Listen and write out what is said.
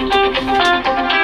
Música